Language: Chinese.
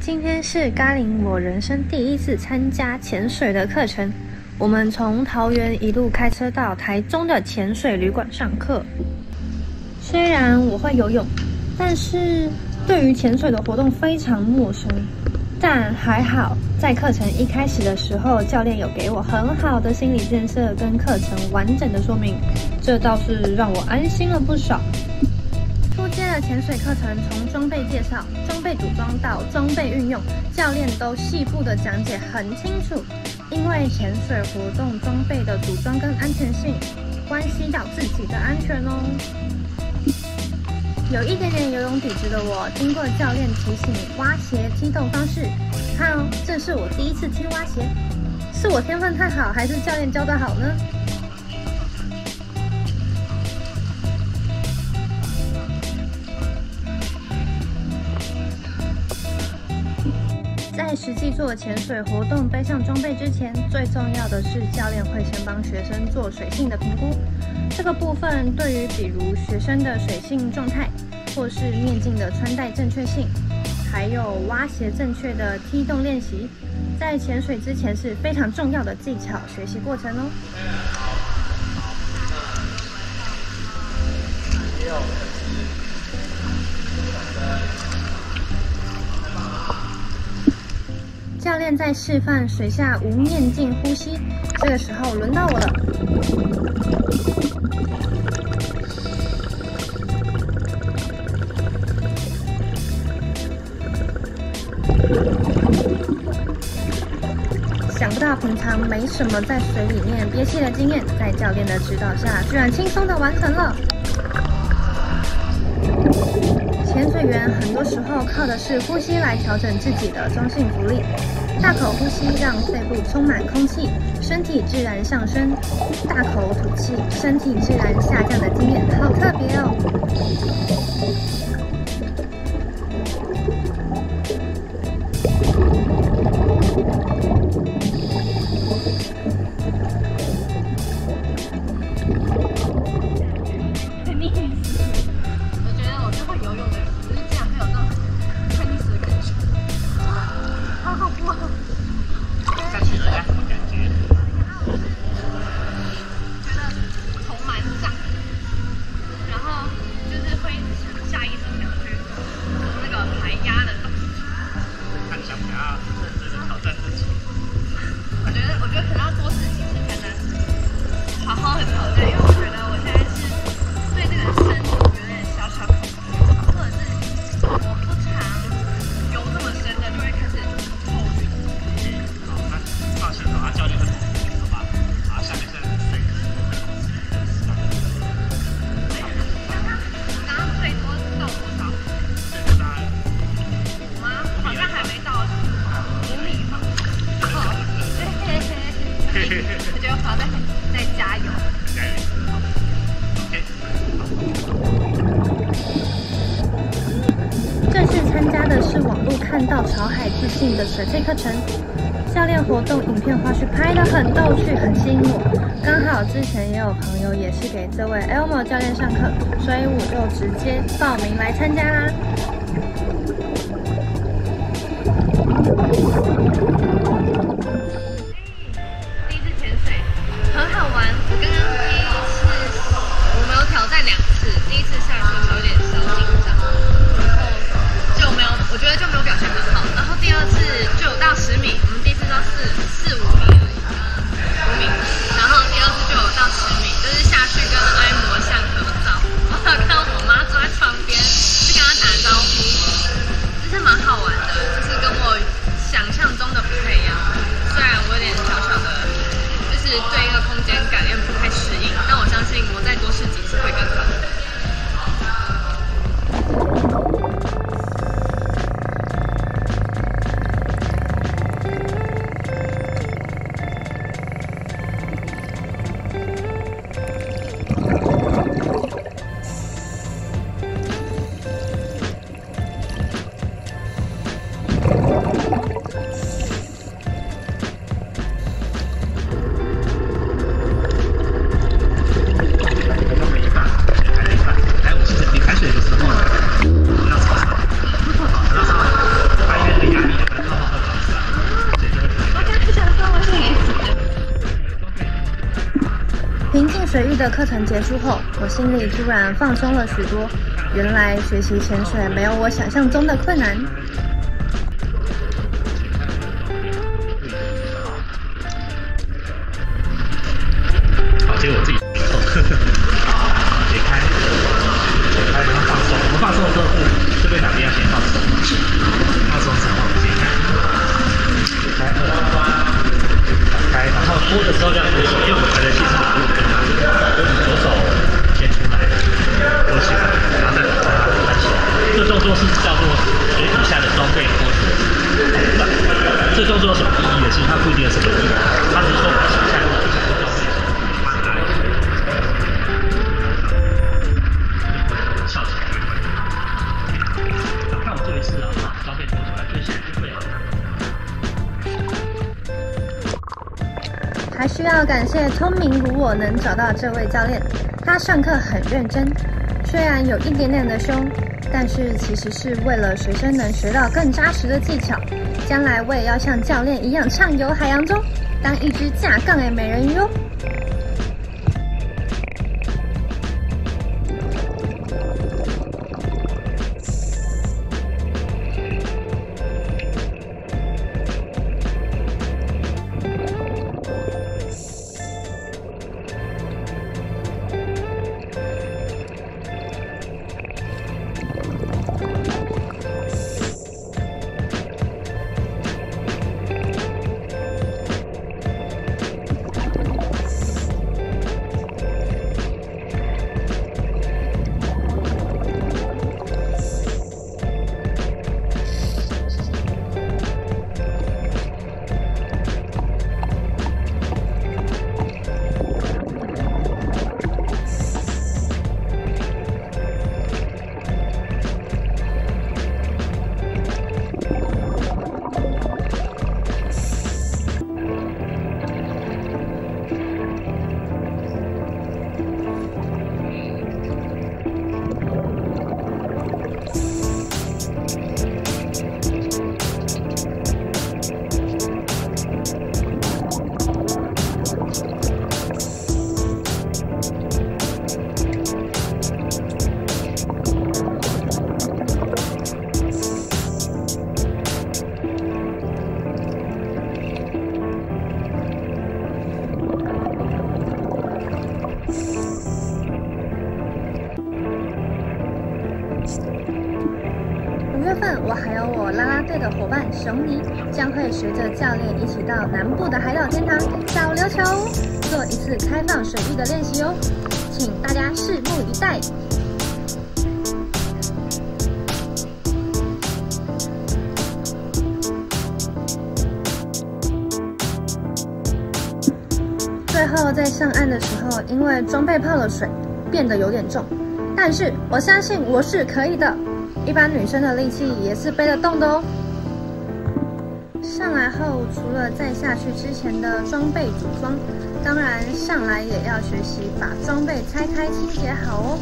今天是咖林我人生第一次参加潜水的课程。我们从桃园一路开车到台中的潜水旅馆上课。虽然我会游泳，但是对于潜水的活动非常陌生。但还好，在课程一开始的时候，教练有给我很好的心理建设跟课程完整的说明，这倒是让我安心了不少。的潜水课程，从装备介绍、装备组装到装备运用，教练都细部的讲解很清楚。因为潜水活动装备的组装跟安全性，关系到自己的安全哦。有一点点游泳底子的我，经过教练提醒，蛙鞋机动方式，看哦，这是我第一次踢蛙鞋，是我天分太好，还是教练教的好呢？在实际做潜水活动、背上装备之前，最重要的是教练会先帮学生做水性的评估。这个部分对于比如学生的水性状态，或是面镜的穿戴正确性，还有蛙鞋正确的踢动练习，在潜水之前是非常重要的技巧学习过程哦。教练在示范水下无面镜呼吸，这个时候轮到我了。想不到平常没什么在水里面憋气的经验，在教练的指导下，居然轻松的完成了。潜水员很多时候靠的是呼吸来调整自己的中性浮力，大口呼吸让肺部充满空气，身体自然上升；大口吐气，身体自然下降的经验，好特别哦。课程，教练活动影片花絮拍得很逗趣，很吸引我。刚好之前也有朋友也是给这位 Elmo 教练上课，所以我就直接报名来参加啦。的课程结束后，我心里突然放松了许多。原来学习潜水没有我想象中的困难。作是叫做水底下的装备脱水。这动作有什么意义的？其实它不一定有什么意义，它只是说把水下的装备放大一点。笑起来。看我做一次，然后把装备脱出来，对起来就会了。还需要感谢聪明如我能找到这位教练，他上课很认真，虽然有一点点的凶，但是其实是为了学生能学到更扎实的技巧。将来我也要像教练一样畅游海洋中，当一只架杠的美人鱼哦。份，我还有我啦啦队的伙伴熊尼，将会随着教练一起到南部的海岛天堂小琉球做一次开放水域的练习哦，请大家拭目以待。最后在上岸的时候，因为装备泡了水，变得有点重，但是我相信我是可以的。一般女生的力气也是背得动的哦。上来后，除了再下去之前的装备组装，当然上来也要学习把装备拆开清洁好哦。